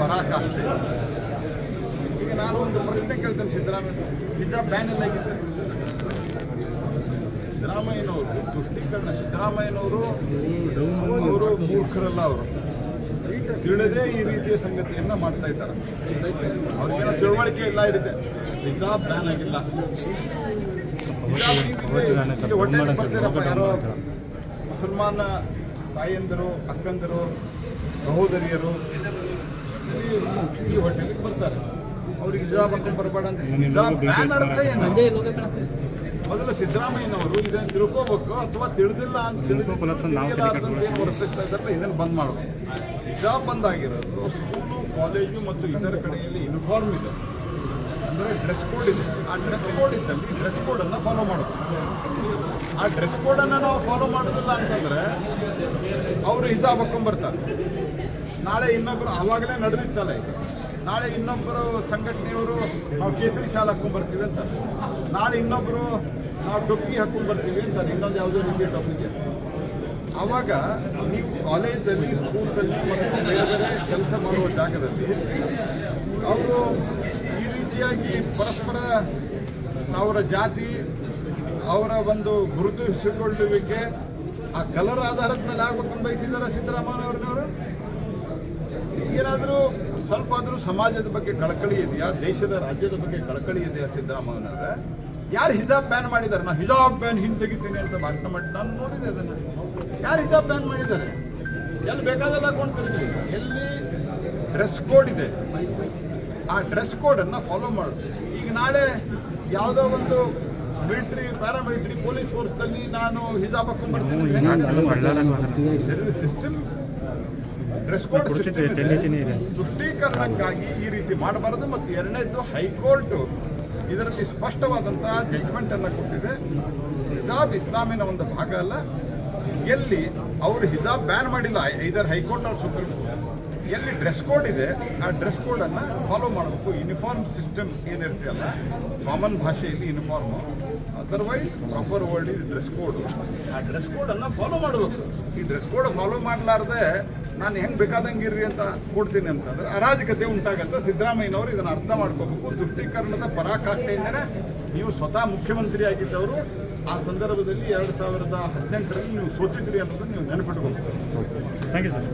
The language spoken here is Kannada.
ಪರಾಕಾಷ್ಠೆ ಈಗ ನಾನು ಒಂದು ಪ್ರಶ್ನೆ ಕೇಳ್ತೇನೆ ಸಿದ್ದರಾಮಯ್ಯ ನಿಜ ಬ್ಯಾನ್ ಎಲ್ಲ ಆಗಿತ್ತು ಸಿದ್ದರಾಮಯ್ಯನವರು ತುಷ್ಟೀಕರಣ ಸಿದ್ದರಾಮಯ್ಯನವರು ಅವರು ಮೂರ್ಖರಲ್ಲ ಅವರು. ತಿಳಿದೇ ಈ ರೀತಿಯ ಸಂಗತಿಯನ್ನ ಮಾಡ್ತಾ ಇದ್ದಾರೆ. ಅವ್ರಿಗೇನೋ ತಿಳುವಳಿಕೆ ಇಲ್ಲ ಇರುತ್ತೆ. ನಿಜಾ ಬ್ಯಾನ್ ಆಗಿಲ್ಲ. ಬರ್ತೀರಪ್ಪ ಯಾರೋ ಮುಸಲ್ಮಾನ ತಾಯಂದಿರು ಅಕ್ಕಂದಿರು ಸಹೋದರಿಯರು ಈ ಹೋಟೆಲ್ಗೆ ಬರ್ತಾರೆ ಅವ್ರಿಗೆ ಹಿಜಾಬ್ ಹಾಕೊಂಡು ಬರಬೇಡ ಅಂತ ಹಿಜಾಬ್ ಬ್ಯಾನ್ ಅರ್ಥ ಏನು. ಮೊದಲು ಸಿದ್ದರಾಮಯ್ಯನವರು ಇದನ್ನು ತಿಳ್ಕೋಬೇಕು ಅಥವಾ ತಿಳಿದಿಲ್ಲ ಅಂತ ತಿಳಿದಿಲ್ಲ ಅಂತ ಏನು ಇದನ್ನು ಬಂದ್ ಮಾಡಬೇಕು ಹಿಜಾಬ್ ಬಂದ್ ಆಗಿರೋದು ಸ್ಕೂಲು ಕಾಲೇಜು ಮತ್ತು ಇತರ ಕಡೆಯಲ್ಲಿ ಯೂನಿಫಾರ್ಮ್ ಇದೆ. ಅಂದರೆ ಡ್ರೆಸ್ ಕೋಡ್ ಇದೆ. ಆ ಡ್ರೆಸ್ ಕೋಡ್ ಇದ್ದಲ್ಲಿ ಡ್ರೆಸ್ ಕೋಡನ್ನು ಫಾಲೋ ಮಾಡಬೇಕು ಆ ಡ್ರೆಸ್ ಕೋಡನ್ನು ನಾವು ಫಾಲೋ ಮಾಡೋದಿಲ್ಲ ಅಂತಂದ್ರೆ ಅವರು ಹಿಜಾಬ್ ಹಾಕೊಂಡ್ಬರ್ತಾರೆ ನಾಳೆ ಇನ್ನೊಬ್ಬರು ಆವಾಗಲೇ ನಡೆದಿತ್ತಲ್ಲ ಇದು. ನಾಳೆ ಇನ್ನೊಬ್ಬರು ಸಂಘಟನೆಯವರು ನಾವು ಕೇಸರಿ ಶಾಲೆ ಹಾಕೊಂಡ್ಬರ್ತೀವಿ ಅಂತಾರೆ ನಾಳೆ ಇನ್ನೊಬ್ಬರು ನಾವು ಟೊಪ್ಪಿ ಹಾಕೊಂಡ್ಬರ್ತೀವಿ ಅಂತ. ಇನ್ನೊಂದು ಯಾವುದೋ ರೀತಿಯ ಟೊಪ್ಪಿಗೆ ಆವಾಗ ನೀವು ಕಾಲೇಜಲ್ಲಿ ಸ್ಕೂಲಲ್ಲಿ ಮತ್ತು ಬೇರೆ ಕೆಲಸ ಮಾಡುವ ಜಾಗದಲ್ಲಿ ಅವರು ಈ ರೀತಿಯಾಗಿ ಪರಸ್ಪರ ಅವರ ಜಾತಿ, ಅವರ ಒಂದು ಗುರುತಿಸಿಕೊಳ್ಳುವಿಕೆ ಆ ಕಲರ್ ಆಧಾರದ ಮೇಲೆ ಆಗ್ಬೇಕಂತ ಬಯಸಿದಾರ ಸಿದ್ದರಾಮಯ್ಯವ್ರನ್ನವರು ಏನಾದರೂ ಸ್ವಲ್ಪ ಆದರೂ ಸಮಾಜದ ಬಗ್ಗೆ ಕಳಕಳಿ ಇದೆಯಾ? ದೇಶದ ರಾಜ್ಯದ ಬಗ್ಗೆ ಕಳಕಳಿ ಇದೆಯಾ ಸಿದ್ದರಾಮಯ್ಯನವ್ರೆ? ಯಾರು ಹಿಜಾಬ್ ಬ್ಯಾನ್ ಮಾಡಿದ್ದಾರೆ? ನಾ ಹಿಜಾಬ್ ಬ್ಯಾನ್ ಹಿಂತೆಗಿತೀನಿ ಅಂತ ಭಾಷಣ ಮಾಡಿ ನಾನು ನೋಡಿದೆ ಅದನ್ನು. ಯಾರು ಹಿಜಾಬ್ ಬ್ಯಾನ್ ಮಾಡಿದ್ದಾರೆ? ಎಲ್ಲಿ ಬೇಕಾದೆಲ್ಲ ಹಾಕೊಂಡು ತಿರುಗಿ ಎಲ್ಲಿ ಡ್ರೆಸ್ ಕೋಡ್ ಇದೆ ಆ ಡ್ರೆಸ್ ಕೋಡನ್ನು ಫಾಲೋ ಮಾಡೋದು ಈಗ ನಾಳೆ ಯಾವುದೋ ಒಂದು ಮಿಲಿಟರಿ ಪ್ಯಾರಾಮಿಲಿಟರಿ ಪೊಲೀಸ್ ಫೋರ್ಸ್ನಲ್ಲಿ ನಾನು ಹಿಜಾಬ್ ಹಾಕೊಂಡು ಬರ್ತೀನಿ. ಸಿಸ್ಟಮ್ ಡ್ರೆಸ್ ಕೋಡ್ ತುಷ್ಟೀಕರಣಕ್ಕಾಗಿ ಈ ರೀತಿ ಮಾಡಬಾರದು ಮತ್ತು ಎರಡನೇದ್ದು ಹೈಕೋರ್ಟ್ ಇದರಲ್ಲಿ ಸ್ಪಷ್ಟವಾದಂತಹ ಜಜ್ಮೆಂಟ್ ಅನ್ನು ಕೊಟ್ಟಿದೆ. ಹಿಜಾಬ್ ಇಸ್ಲಾಮಿನ ಒಂದು ಭಾಗ ಅಲ್ಲ. ಎಲ್ಲಿ ಅವರು ಹಿಜಾಬ್ ಬ್ಯಾನ್ ಮಾಡಿಲ್ಲ. ಐದರ್ ಹೈಕೋರ್ಟ್ ಅವ್ರ ಸುಪ್ರೀಂ ಕೋರ್ಟ್. ಎಲ್ಲಿ ಡ್ರೆಸ್ ಕೋಡ್ ಇದೆ ಆ ಡ್ರೆಸ್ ಕೋಡ್ ಅನ್ನ ಫಾಲೋ ಮಾಡಬೇಕು ಯೂನಿಫಾರ್ಮ್ ಸಿಸ್ಟಮ್ ಏನಿರ್ತೀಯಲ್ಲ ಕಾಮನ್ ಭಾಷೆಯಲ್ಲಿ uniform otherwise proper word dress code ಆ ಡ್ರೆಸ್ ಕೋಡ್ ಅನ್ನ ಫಾಲೋ ಮಾಡಬೇಕು. ಈ ಡ್ರೆಸ್ ಕೋಡ್ ಫಾಲೋ ಮಾಡಲಾರ್ದೆ ನಾನು ಹೆಂಗ್ ಬೇಕಾದಂಗೆ ಇರ್ರಿ ಅಂತ ಕೊಡ್ತೀನಿ ಅಂತಂದ್ರೆ ಅರಾಜಕತೆ ಉಂಟಾಗತ್ತೆ. ಸಿದ್ದರಾಮಯ್ಯನವರು ಇದನ್ನ ಅರ್ಥ ಮಾಡ್ಕೋಬೇಕು. ತುಷ್ಟೀಕರಣದ ಪರಾಕಾಷ್ಠೆಯಿಂದನೇ ನೀವು ಸ್ವತಃ ಮುಖ್ಯಮಂತ್ರಿ ಆಗಿದ್ದವರು ಆ ಸಂದರ್ಭದಲ್ಲಿ ಎರಡು ಸಾವಿರದ ಹದಿನೆಂಟರಲ್ಲಿ ನೀವು ಸೋತಿದ್ರಿ ಅನ್ನೋದನ್ನ ನೀವು ನೆನಪಿಟ್ಕೋಬೇಕು ಥ್ಯಾಂಕ್ ಯು ಸರ್